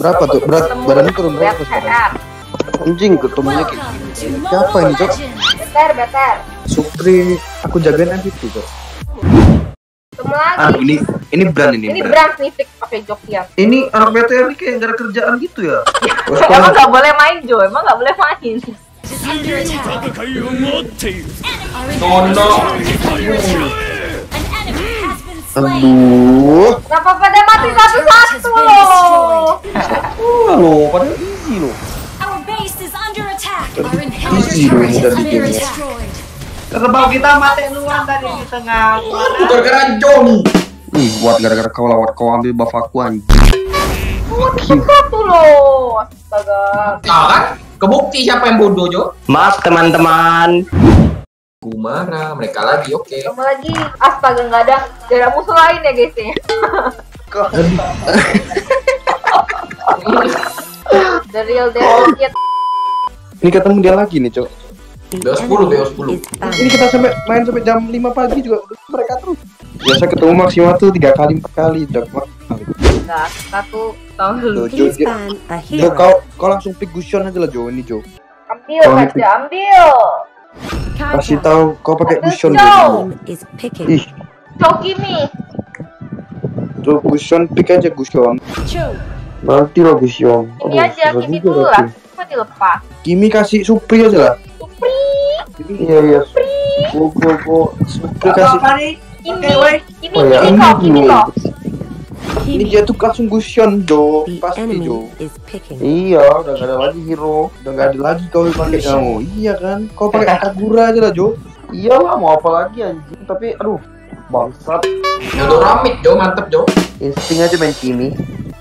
Berapa tuh? Berat badannya turun berapa sekarang? Anjing ketemunya kayak. Siapa ini, Cok? Beter, beter. Supri, aku jagain nanti tuh, Cok. Ah, ini ini brand ini. Ini brand nih fix pakai joki. Ini anak BTR ini kayak gara kerjaan gitu ya. emang gak boleh main Jo, emang gak boleh main. Oh. Aduh. Kenapa pada mati satu-satu loh? Loh, padahal easy loh. Our base is under attack. Our Easy inhibitor dong turret is udah under bikinnya. destroyed. Kerbau kita mati duluan tadi di tengah. gara-gara Johnny Ih, buat gara-gara kau lawat kau ambil buff aku anjing. Satu loh. Astaga. ah kan kebukti siapa yang bodoh Jo Maaf teman-teman. Ku marah mereka lagi oke Kamu lagi. Astaga nggak ada. Gak ada musuh lain ya guys ya. The real kid. Ini ketemu dia lagi nih, Cok. BO 10 BO 10 Ini kita sampai main sampai jam 5 pagi juga udah mereka terus. Biasa ketemu maksimal tuh tiga kali empat kali udah. Enggak, kita tuh tahun Jo, Jo, kau kau langsung pick Gusion aja lah Jo ini Jo. Ambil aja, ambil. Kasih tahu kau pakai is picking. Ih, Coki nih. Jo Gusion pick aja Gusion. Cho. Nanti lah Gusion. Ini aja, Kimi dulu lah. Cuma dilepas. Kimi kasih Supri aja lah. Supri. Iya iya. Gua gua gua Supri kasih. Ini, ini, Oh ya, ini kok, ini dulu. kok. Ini dia tuh langsung Gusion. The Pasti picking. Iya, udah gak ada lagi hero, udah gak ada lagi kau yang pakai kamu. Iya kan, kau pakai Kagura aja lah Jo. Iyalah mau apa lagi anjing, tapi aduh bangsat. Jodoh ramit Jo mantep Jo Insting aja main Kimi.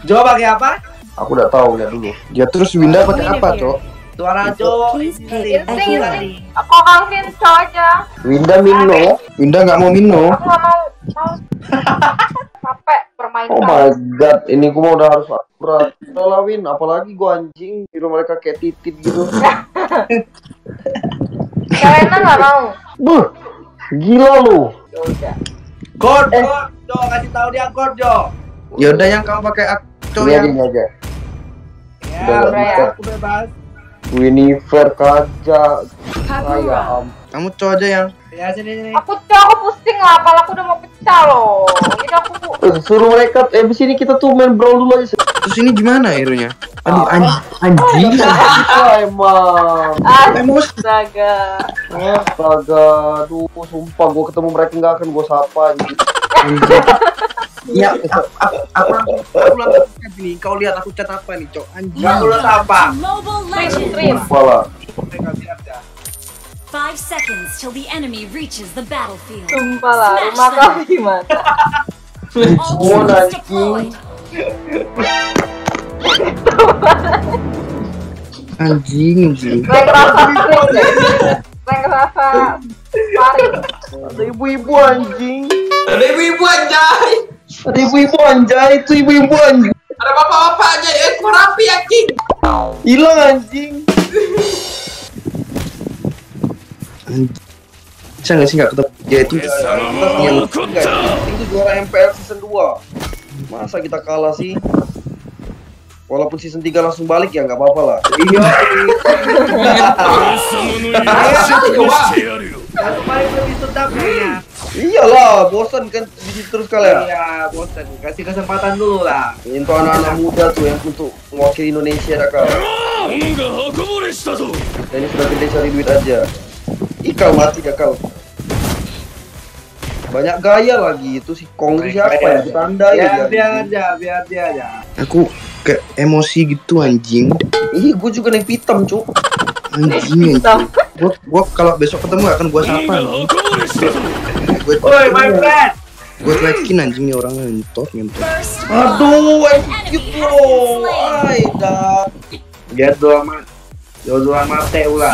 Jo pakai apa? Aku udah tahu lihat dulu. Ya terus Winda pakai apa cok? Suara Jo. Please pay a Insting, hero. insting. Aku akan Vinco aja. Winda Mino. Winda nggak mau Mino. Aku nggak mau. Capek bermain Oh my god, ini gua udah harus akurat. Udah lah Win, apalagi gua anjing, hero mereka kayak titit gitu. Karena nggak mau. Buh, gila lu. Ya udah. God, God, Jo kasih tahu dia God Jo. Ya udah yang kau pakai aku Iya, yang aja. Ya, Udah, udah ya, udah. aku bebas. Winifred kaja. Kagura. Saya am. Kamu cowok aja yang Ya sini sini. Aku tuh aku pusing lah, kepala aku udah mau pecah loh. Jadi aku Eh, suruh mereka eh di sini kita tuh main brawl dulu aja. Terus ini gimana hero-nya? Aduh anjing anjing. Ah, emang. Emosi. astaga. Astaga, aduh sumpah gua ketemu mereka nggak akan gua sapa anjing. Ya, aku aku aku nih. Kau lihat aku chat apa nih, Cok? Anjing. Aku udah apa? Mobile ya. Five seconds till the enemy reaches the battlefield. Sumpah lah, rumah kau gimana? Troops anjing. Anjing, anjing. Rank rasa. Rank rasa sparring. Ada ibu-ibu anjing. ada ibu-ibu anjay Ada ibu-ibu anjay, itu ibu-ibu anjing. Ada apa apa aja ya, kurang rapi ya, King. Hilang anjing. Bisa nggak sih nggak ketemu dia itu? Kita itu juara MPL season 2. Masa kita kalah sih? Walaupun season 3 langsung balik ya nggak apa-apa lah. Iya. Iyalah, bosan kan di terus kalian. Iya, bosan. Kasih kesempatan dulu lah. ini tuh anak-anak muda tuh yang untuk mewakili Indonesia dah kau. Ini sudah gede cari duit aja. Ikau mati gak kau. Banyak gaya lagi itu si Kong siapa ya? Tanda ya. Biar dia aja, biar dia aja. Aku ke emosi gitu anjing. Ih, gua juga naik hitam, cuk. Anjing. Gue gua, gua kalau besok ketemu akan gua sapa. gue Woi, my friend. Gue cuekin anjing nih orang ngentot ngentot. Aduh, eh, anjing bro. Aida. Lihat doa mat. Doa doa mate eh, ulah.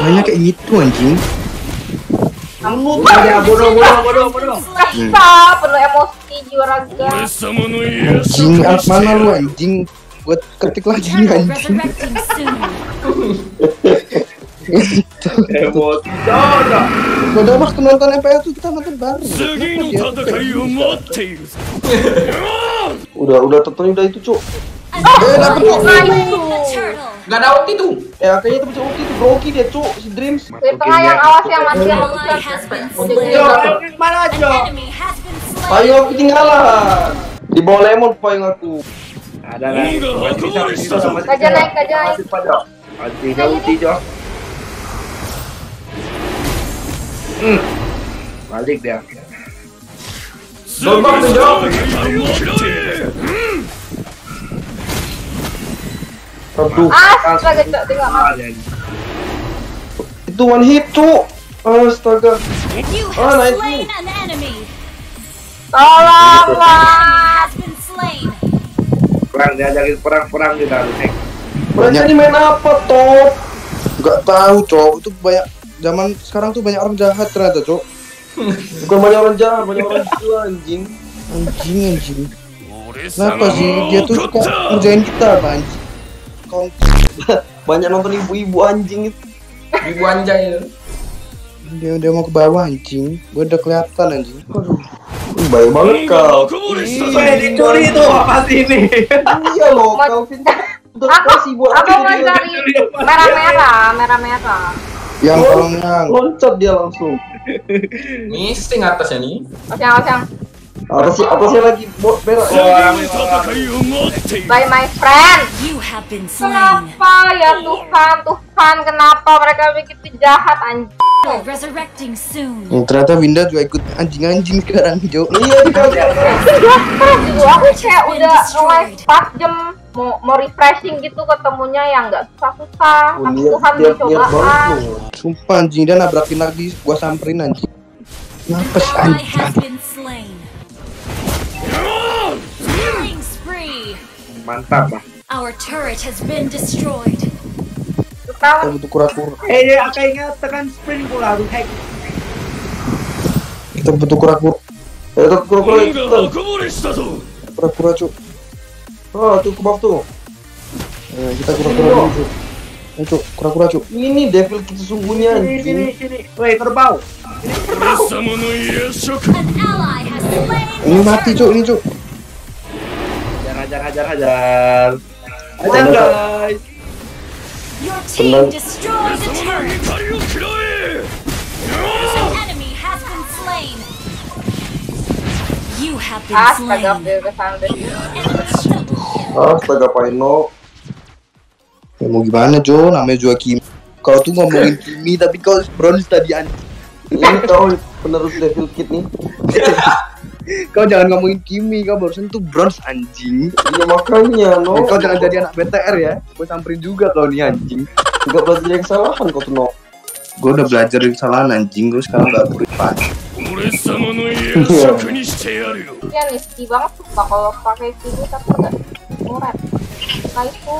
Banyak kayak gitu anjing. Kamu ya bodoh bodoh bodoh bodoh. Kenapa perlu emosi juragan? Anjing, mana lu anjing? Gue ketik lagi anjing. waktu nonton MPL kita nonton bareng Udah, udah tentunya udah itu cuk ah! Gak ada ulti tuh. Ya kayaknya itu bisa ulti tuh Broki dia si Dreams. Tengah yang awas yang mati yang. Mana aja? Di bawah lemon payung aku. Ada lah. Naik, naik. Hmm. Balik dia. Dombak tuh jauh. Aduh. Astaga, cok tengok ah, mati. Itu one hit tuh. Astaga. Oh, nah. Tolonglah. Perang diajakin perang-perang kita. Banyak ini main apa top? Gak tahu cok. Itu banyak zaman sekarang tuh banyak orang jahat ternyata cok. Bukan banyak orang jahat banyak orang tua anjing. Anjing anjing. Kenapa sih? Dia tuh kok ngerjain kita anjing. Banyak nonton ibu-ibu anjing itu. Ibu anjay itu. Dia udah mau ke bawah anjing. Gue udah kelihatan anjing. Aduh baik banget kau iya dicuri itu apa sih ini. Iya loh kau Udah kasih buat aku cari merah-merah merah-merah. Yang oh, tolong yang. Loncat dia langsung. Missing atasnya nih. Oke, oke. Apa sih? Apa sih lagi bot berak. By my friend. You have been slain. Kenapa ya Tuhan, Tuhan kenapa mereka begitu jahat anjing? Resurrecting soon. Oh, ternyata Winda juga ikut anjing-anjing sekarang Jo. Iya, di Aku cek udah mulai 4 jam mau, mau refreshing gitu ketemunya yang nggak susah-susah oh, tapi Tuhan mencobaan sumpah anjing dia nabrakin lagi gua samperin anjing kenapa anjing mantap lah Our turret has been destroyed. Kita butuh kura-kura. Eh, ya, ingat tekan sprint pula harus hack. Kita butuh kura-kura. Eh, kura-kura. Kura-kura, cuk. Oh, tuh ke bawah tuh. Eh, kita kura-kura dulu, Cuk. Cuk, eh, kura-kura, Cuk. Ini devil kita sungguhnya. Sini, sini, sini. Woi, kerbau. Ini mati, Cuk, ini, Cuk. Hajar, hajar, hajar, hajar. Hajar, guys. Tenang. team Astaga Pak Eno. Ya mau gimana Jo, namanya juga Kimi. Kalau tuh ngomongin Kimi tapi kau bronze tadi anjing. Ini tau penerus Devil Kid nih. kau jangan ngomongin Kimi, kau barusan tuh bronze anjing. Iya makanya no. Eh, kau jangan jadi anak BTR ya. Gue samperin juga kau nih anjing. Enggak belajar yang kesalahan kau tuh no. Gue udah belajar yang kesalahan anjing, gue sekarang gak Iya. Banget kalau Kimi tapi enggak Nah itu.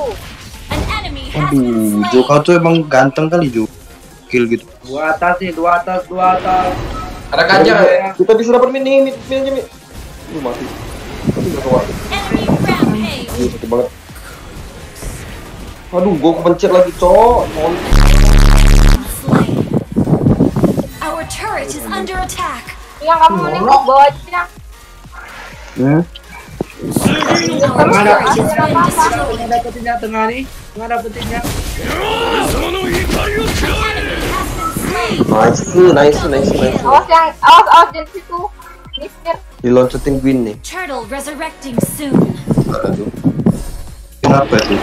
Aduh, Jo kau tuh emang ganteng kali Jo. Kill gitu. Dua atas nih, dua atas, dua atas. Ada ya. Kita bisa dapat mini, mini, mini mini. Lu mati. Mati gak rampage. Iya, sakit banget. Aduh, gua kepencet lagi, cok. Our turret is under attack. Yang kamu mending bawa aja yang. Hmm? Nggak ada. Nggak ada petiknya tengah nih. Nggak ada petiknya. Nice, nice, nice, nice. Awas yang, awas, awas dari situ. Nifir. Diloncatin queen nih. Turtle resurrecting soon. Aduh. Kenapa tuh?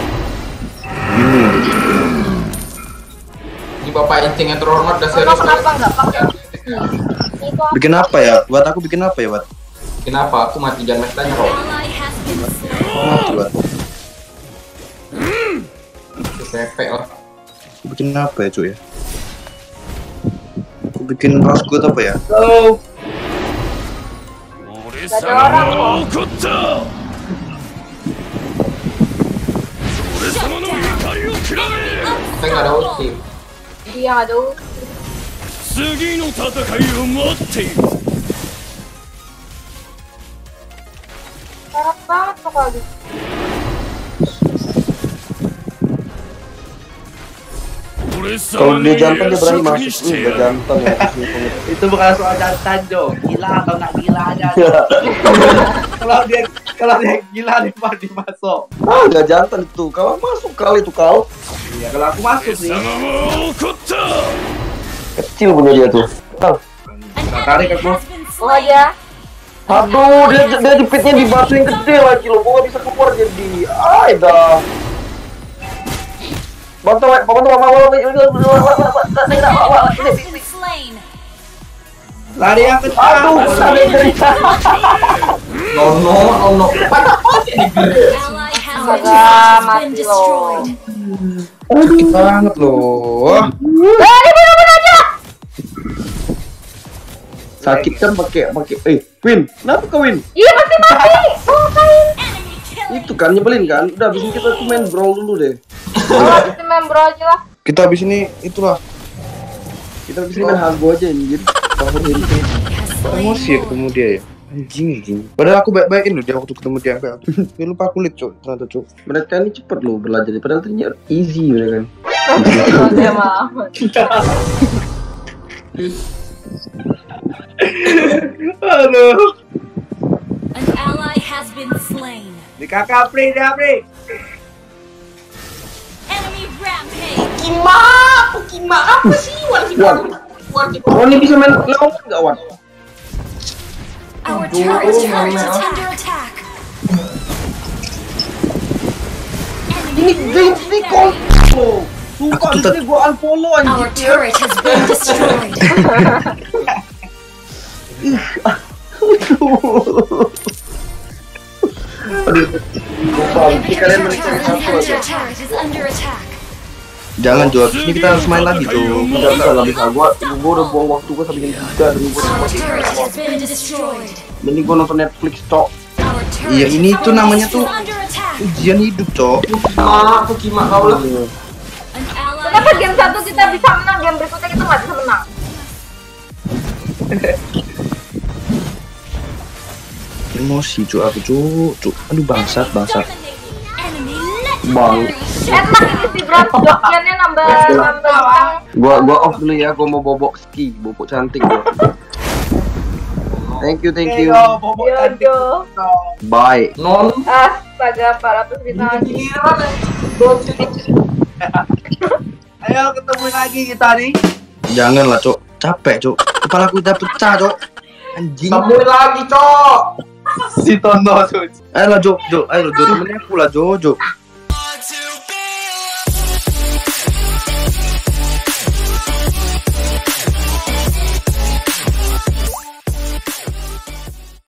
Gini. Ini bapak inting yang terhormat dan serius. Kenapa nggak pakai? Bikin apa ya? Buat aku bikin apa ya, Buat? Kenapa? Aku mati jangan tanya kok. Aku bikin apa ya cuy ya? Aku bikin ragut apa ya? Go. Ada orang kok. 次の戦いを待っている Parah banget kali. Kalau dia iya, jantan dia berani masuk ini jantan ya. Itu bukan soal jantan Jo, gila atau nggak gila aja. Iya. kalau dia kalau dia gila dia mau dimasuk. Ah nggak jantan itu, kalau masuk kali itu kau. Iya kalau aku masuk sih. Kecil punya dia tuh. Kau. Tarik aku. Oh ya. Aduh, dia dia jepitnya di batu yang gede lagi loh. Gua gak bisa keluar jadi. Ah, dah. Bantu, bantu, been slain. Lari yang kencang. Aduh, sampai cerita. No no no no. Astaga, mati destroyed. Sakit banget loh. Eh, Sakit kan pakai pakai eh Win, kenapa kau Win? Iya pasti mati. Oh. Itu kan nyebelin kan? Udah abis ini kita tuh main brawl dulu deh. Oh, habis itu main bro aja lah. Kita abis ini itulah. Kita abis ini main hago aja anjir. Emosi ya ketemu dia ya. Anjing anjing. Padahal aku baik-baikin loh dia waktu ketemu dia. Ya lupa kulit cok ternyata cok. Mereka ini cepet loh belajar. Padahal ternyata easy mereka. Oh, dia mah. Aduh. An ally has been slain. Di kakak Pri, dia Pri. Enemy rampage. Wan. Oh ini bisa main lawan nggak Wan? Our turret turret is under attack. Ini Enemy game ini kau. Sumpah Aku di tuh- sini gua unfollow Our anjir. turret has been destroyed. Aduh. Kalian satu aja. Jangan Jo, ini kita harus main lagi Jo. Udah bisa lah bisa. Gua gua udah buang waktu gua sampai jam tiga dan gua mending gua nonton Netflix cok. Iya, ini tuh namanya tuh-. Ujian hidup Cok. Ah, aku kimak kau lah. Kenapa game satu kita bisa menang, game berikutnya kita nggak bisa menang? Emosi Cok aku Cok. Cok. Aduh bangsat bangsat. Bang. Enak ini si Bro, nambah nambah. Gua gua off dulu ya, gua mau bobok ski, bobok cantik gua. Thank you, thank you. Yo, bobok cantik. Bye. Non. Astaga, 400 bintang lagi. Ayo ketemu lagi kita nih. Jangan lah Cok. Capek Cok. Kepala aku udah pecah Cok. Anjing. Sambung lagi, Cok. Si Tondo tuh. Ayo lah Jo, Jo. Ayo Jo temennya aku lah Jo, Jo.